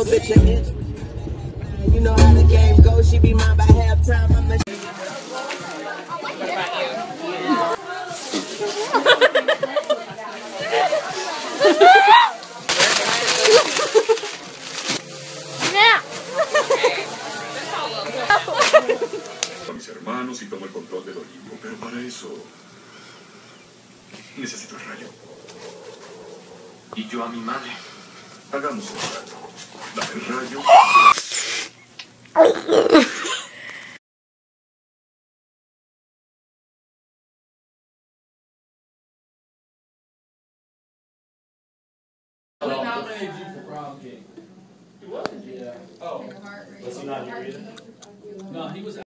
a bitch an inch. You know how the game goes. She be mine by halftime. I'm a a hermanos y tomo el control del Olimpo, pero para eso necesito el rayo. Y yo a mi madre. Hagamos un trato. Dame rayo. We nominated you for prom king. You wasn't? Yeah. Oh. Was he not here either? No, he was.